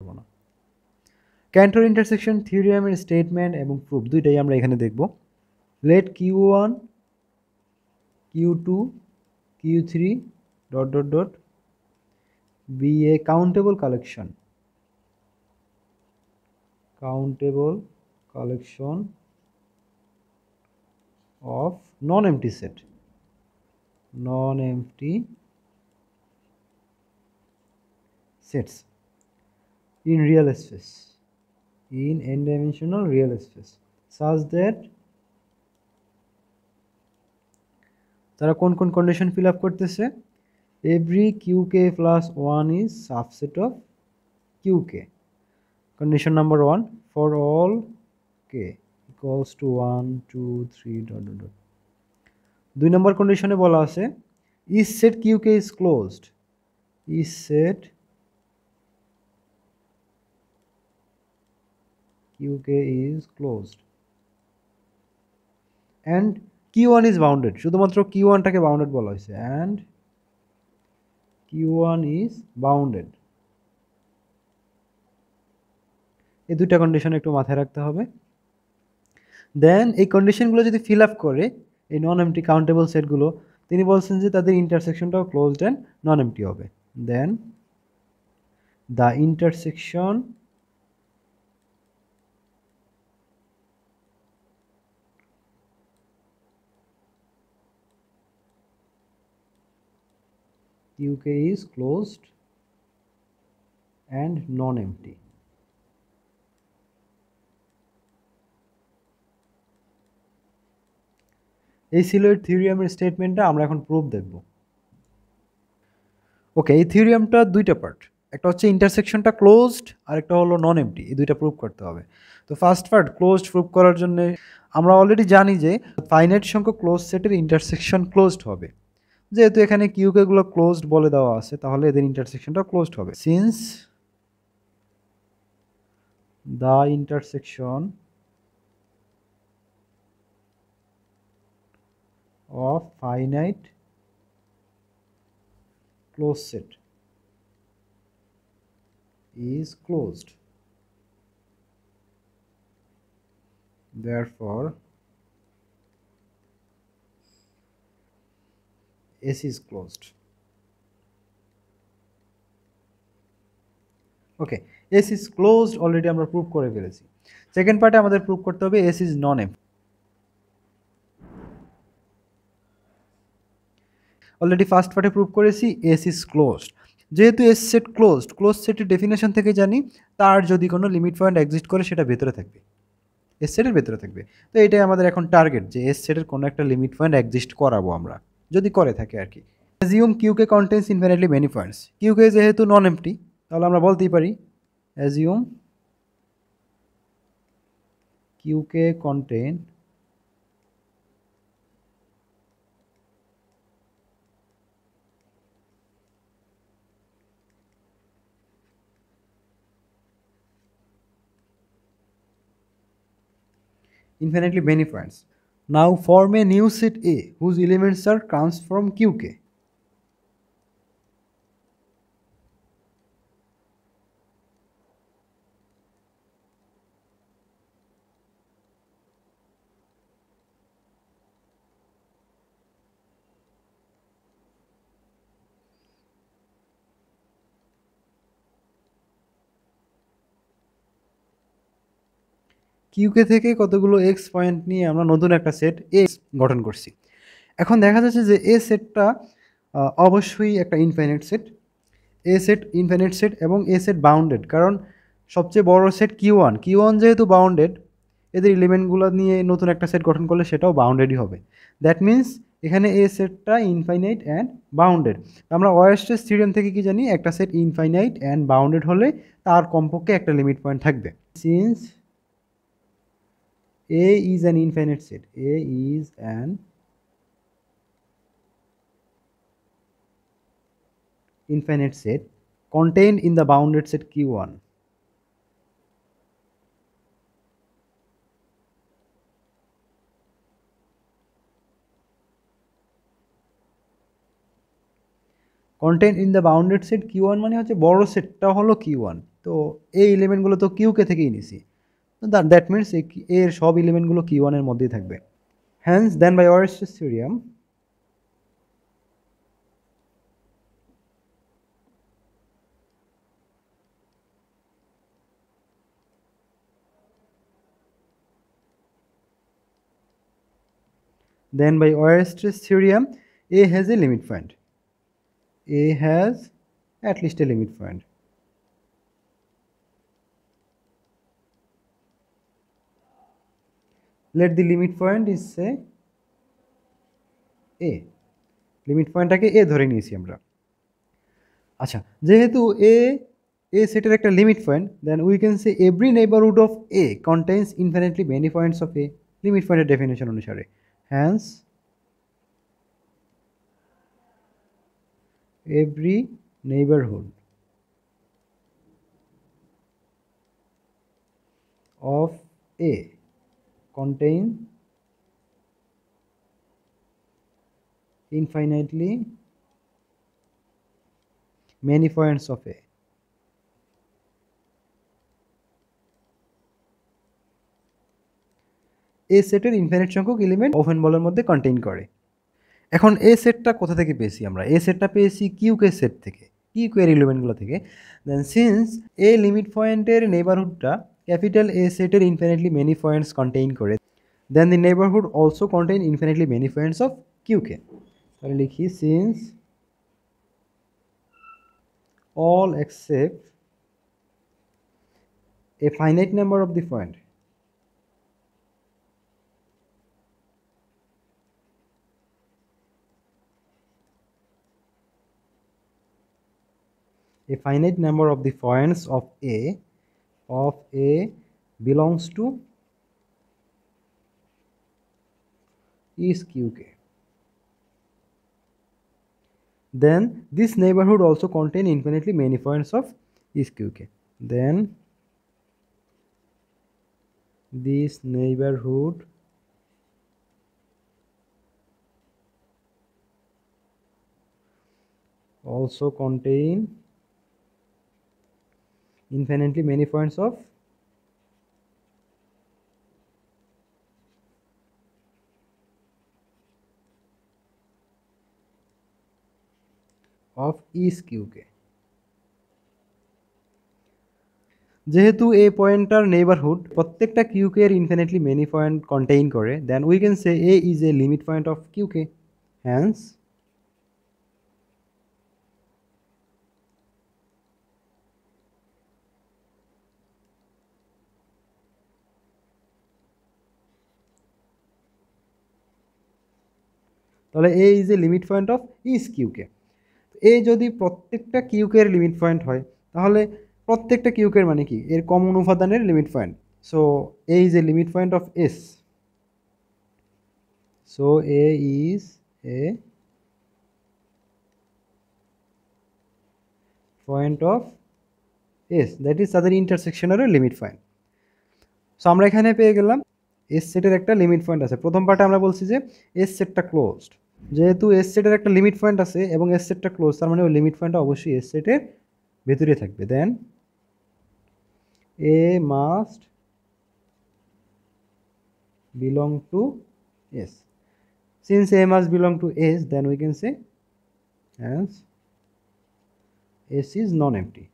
করব না। Cantor intersection থিওরিয়ামের স্টেটমেন্ট এবং প্রুফ দুইটাই আমরা এখানে দেখব। Let Q one Q two Q three dot dot dot be a countable collection countable collection of non-empty set non-empty sets in real space in n-dimensional real space such that তারা কোন কোন condition fill up করতেছে every Q K plus one is subset of Q K number one for all k equals to 1 2 3 dot dot dot দুই number কন্ডিশনে বলা আছে is set qk is closed is set qk is closed. And q1 is bounded. শুধুমাত্র q1 টাকে bounded বলা হয়েছে। And q1 is bounded. এই দুটা কন্ডিশন একটু মাথায় রাখতে হবে। দেন এই কন্ডিশনগুলো যদি ফিল আপ করে, এই নন এমটি কাউন্টেবল সেটগুলো তিনি বলছেন যে তাদের ইন্টারসেকশনটাও ক্লোজড অ্যান্ড নন এমটি হবে। Then the intersection UK is closed and non-empty. এই ছিল থিওরিয়ামের স্টেটমেন্টটা আমরা এখন প্রুফ দেখব। ওকে এই থিওরিয়ামটা দুইটা পার্ট একটা হচ্ছে ইন্টারসেকশনটা ক্লোজড আর একটা হলো নন এমটি এই দুইটা প্রুফ করতে হবে। তো ফার্স্ট পার্ট ক্লোজড প্রুফ করার জন্য আমরা অলরেডি জানি যে ফাইনাইট সংখ্যক ক্লোজ সেটের ইন্টারসেকশন ক্লোজড হবে। যেহেতু এখানে কিউকেগুলো ক্লোজড বলে দেওয়া আছে তাহলে এদের ইন্টারসেকশনটা ক্লোজড হবে since the intersection of finite closed set is closed. Therefore, S is closed. Okay, S is closed, already আমরা প্রুভ করে ফেলেছি। সেকেন্ড পার্টে আমাদের প্রুভ করতে হবে এস ইজ নন এম। অলরেডি ফার্স্ট পার্টে প্রুভ করেছি এস ইজ ক্লোজড। যেহেতু এস সেট ক্লোজড ক্লোজ সেটের ডেফিনেশন থেকে জানি তার যদি কোনো লিমিট পয়েন্ট এক্সিস্ট করে সেটা ভেতরে থাকবে। এস সেটের ভেতরে থাকবে। তো এটাই আমাদের এখন টার্গেট যে এস সেটের কোনো একটা লিমিট পয়েন্ট এক্সিস্ট করাবো আমরা। যদি করে থাকে আর কি assume Q K contains infinitely many points Q K যেহেতু নন এমটি তাহলে আমরা বলতেই পারি assume Q K content infinitely many points. Now form a new set A whose elements are comes from Qk. Q K থেকে কতগুলো x point নিয়ে আমরা নতুন একটা সেট এ গঠন করছি। এখন দেখা যাচ্ছে যে এ সেটটা অবশ্যই একটা infinite set A set infinite set এবং এ সেট বাউন্ডেড কারণ সবচেয়ে বড় set Q one Q one যেহেতু বাউন্ডেড এদের এলিমেন্টগুলো নিয়ে নতুন একটা সেট গঠন করলে সেটাও বাউন্ডেডই হবে। দ্যাট মিন্স এখানে এ সেটটা ইনফাইনাইট অ্যান্ড বাউন্ডেড আমরা ওয়েস্টের থিওরিয়াম থেকে কি জানি, একটা সেট ইনফাইনাইট অ্যান্ড বাউন্ডেড হলে তার কমপক্ষে একটা লিমিট পয়েন্ট থাকবে। Since A is an infinite set. A is an infinite set contained in the bounded set Q1. Content in the bounded set Q one মানে হচ্ছে বড় সেটটা হলো কিউ ওয়ান তো এই এলিমেন্টগুলো তো কিউকে থেকেই নিছি দ্যাট মিনস এর সব এলিমেন্টগুলো কিউ ওয়ানের মধ্যেই থাকবে hence then by Orestes theorem Then by Oerstes theorem, A has a limit point. A has at least a limit point. Let the limit point is, say, A. Limit পয়েন্টটাকে এ ধরে নিয়েছি আমরা আচ্ছা যেহেতু এ এ সেটের একটা limit point then we can say every neighbourhood of A contains infinitely many points of A limit পয়েন্টের definition অনুসারে hence every neighborhood of A contain infinitely many points of A. A সেটের infinite সংখ্যক element open বলের মধ্যে contain করে। এখন এ সেটটা কোথা থেকে পেয়েছি আমরা? এ সেটটা পেয়েছি কিউকে সেট থেকে কিউকে এলিমেন্টগুলো থেকে। দেন সিন্স এ লিমিট পয়েন্টের নেবারহুডটা ক্যাপিটাল এ সেটের ইনফিনিটলি মেনি পয়েন্টস কন্টেইন করে then the neighbourhood also contain infinitely many points of কিউকে তাহলে লিখি since all except a finite number of the point a finite number of the points of A of A belongs to is QK. Then this neighborhood also contain infinitely many points of is QK. Then this neighborhood also contain infinitely many points of of is qk যেহেতু এই পয়েন্টটার neighbourhood প্রত্যেকটা কিউকে এর infinitely many point contain করে then we can say A is a limit point of Q K hence তাহলে A is a limit point of is Q K A যদি প্রত্যেকটা কিউকের limit point হয়, তাহলে প্রত্যেকটা কিউকের মানে কি? এর কমন উপাদানের limit point so A is a limit point of S so A is a point of S that is তাদের ইন্টারসেকশনের লিমিট পয়েন্ট সো আমরা এখানে পেয়ে গেলাম এস সেটের একটা লিমিট পয়েন্ট আছে। প্রথম পার্টে আমরা বলছি যে এস সেটটা ক্লোজড যেহেতু এস সেটের একটা লিমিট পয়েন্ট আছে এবং এস সেটটা ক্লোজ তার মানে ওই লিমিট পয়েন্টটা অবশ্যই এস সেটের ভেতরে থাকবে। Then A must belong to S since A must belong to S then we can say as S is non empty